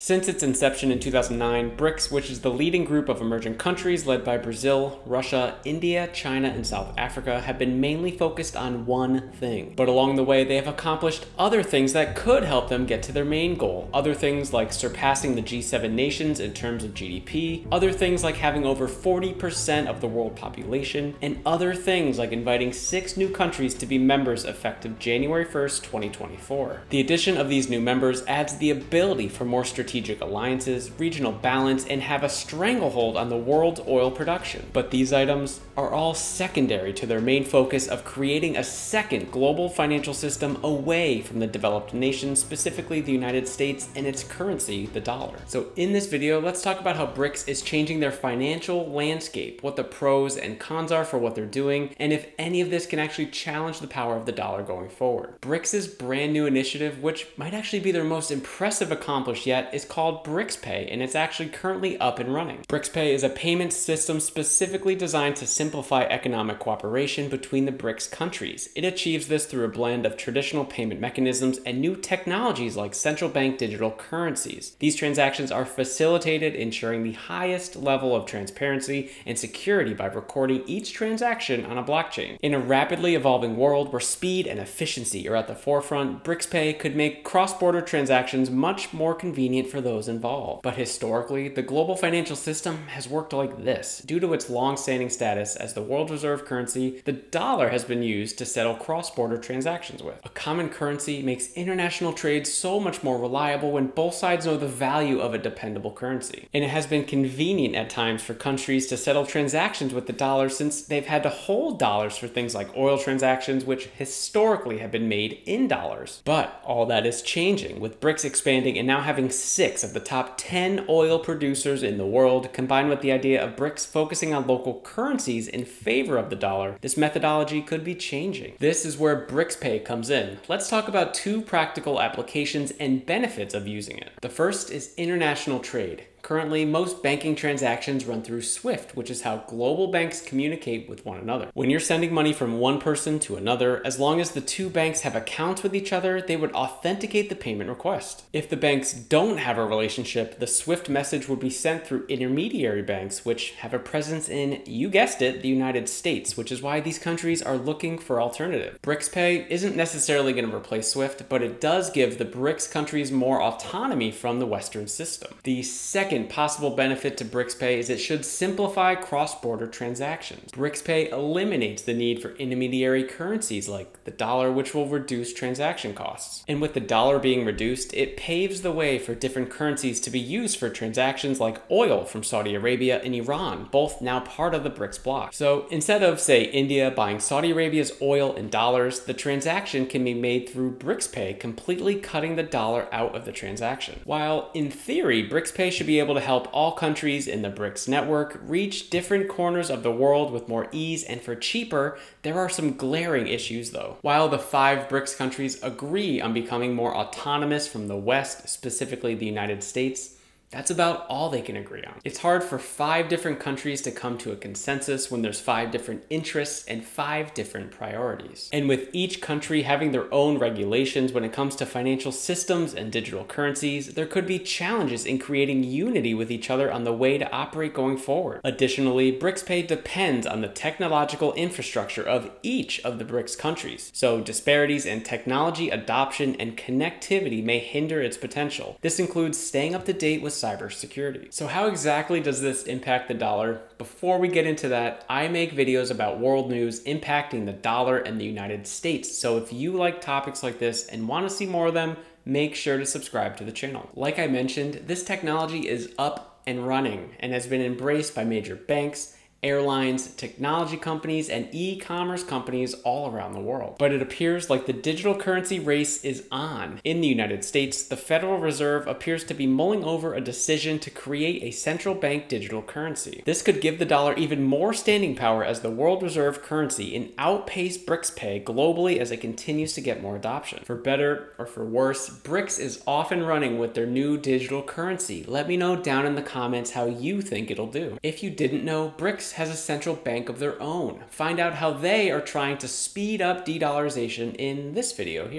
Since its inception in 2009, BRICS, which is the leading group of emerging countries led by Brazil, Russia, India, China, and South Africa, have been mainly focused on one thing. But along the way, they have accomplished other things that could help them get to their main goal. Other things like surpassing the G7 nations in terms of GDP, other things like having over 40% of the world population, and other things like inviting six new countries to be members effective January 1st, 2024. The addition of these new members adds the ability for more strategic strategic alliances, regional balance, and have a stranglehold on the world's oil production. But these items are all secondary to their main focus of creating a second global financial system away from the developed nations, specifically the United States and its currency, the dollar. So in this video, let's talk about how BRICS is changing their financial landscape, what the pros and cons are for what they're doing, and if any of this can actually challenge the power of the dollar going forward. BRICS' brand new initiative, which might actually be their most impressive accomplishment yet, is called BRICSPay, and it's actually currently up and running. BRICSPay is a payment system specifically designed to simplify economic cooperation between the BRICS countries. It achieves this through a blend of traditional payment mechanisms and new technologies like central bank digital currencies. These transactions are facilitated, ensuring the highest level of transparency and security by recording each transaction on a blockchain. In a rapidly evolving world where speed and efficiency are at the forefront, BRICSPay could make cross-border transactions much more convenient for those involved. But historically, the global financial system has worked like this. Due to its long-standing status as the world reserve currency, the dollar has been used to settle cross-border transactions with. A common currency makes international trade so much more reliable when both sides know the value of a dependable currency. And it has been convenient at times for countries to settle transactions with the dollar since they've had to hold dollars for things like oil transactions, which historically have been made in dollars. But all that is changing, with BRICS expanding and now having six of the top 10 oil producers in the world, combined with the idea of BRICS focusing on local currencies in favor of the dollar, this methodology could be changing. This is where BRICSPay comes in. Let's talk about two practical applications and benefits of using it. The first is international trade. Currently, most banking transactions run through SWIFT, which is how global banks communicate with one another. When you're sending money from one person to another, as long as the two banks have accounts with each other, they would authenticate the payment request. If the banks don't have a relationship, the SWIFT message would be sent through intermediary banks, which have a presence in, you guessed it, the United States, which is why these countries are looking for alternative. BRICSPay isn't necessarily going to replace SWIFT, but it does give the BRICS countries more autonomy from the Western system. The second second possible benefit to BRICSPay is it should simplify cross-border transactions. BRICSPay eliminates the need for intermediary currencies like the dollar, which will reduce transaction costs. And with the dollar being reduced, it paves the way for different currencies to be used for transactions like oil from Saudi Arabia and Iran, both now part of the BRICS bloc. So instead of, say, India buying Saudi Arabia's oil in dollars, the transaction can be made through BRICSPay, completely cutting the dollar out of the transaction. While in theory, BRICSPay should be able to help all countries in the BRICS network reach different corners of the world with more ease and for cheaper, there are some glaring issues though. While the five BRICS countries agree on becoming more autonomous from the West, specifically the United States, that's about all they can agree on. It's hard for five different countries to come to a consensus when there's five different interests and five different priorities. And with each country having their own regulations when it comes to financial systems and digital currencies, there could be challenges in creating unity with each other on the way to operate going forward. Additionally, BRICSPay depends on the technological infrastructure of each of the BRICS countries, so disparities in technology adoption and connectivity may hinder its potential. This includes staying up to date with cybersecurity. So how exactly does this impact the dollar? Before we get into that, I make videos about world news impacting the dollar and the United States. So if you like topics like this and want to see more of them, make sure to subscribe to the channel. Like I mentioned, this technology is up and running and has been embraced by major banks, airlines, technology companies, and e-commerce companies all around the world. But it appears like the digital currency race is on. In the United States, the Federal Reserve appears to be mulling over a decision to create a central bank digital currency. This could give the dollar even more standing power as the world reserve currency and outpace BRICSPay globally as it continues to get more adoption. For better or for worse, BRICS is off and running with their new digital currency. Let me know down in the comments how you think it'll do. If you didn't know, BRICS has a central bank of their own. Find out how they are trying to speed up de-dollarization in this video here.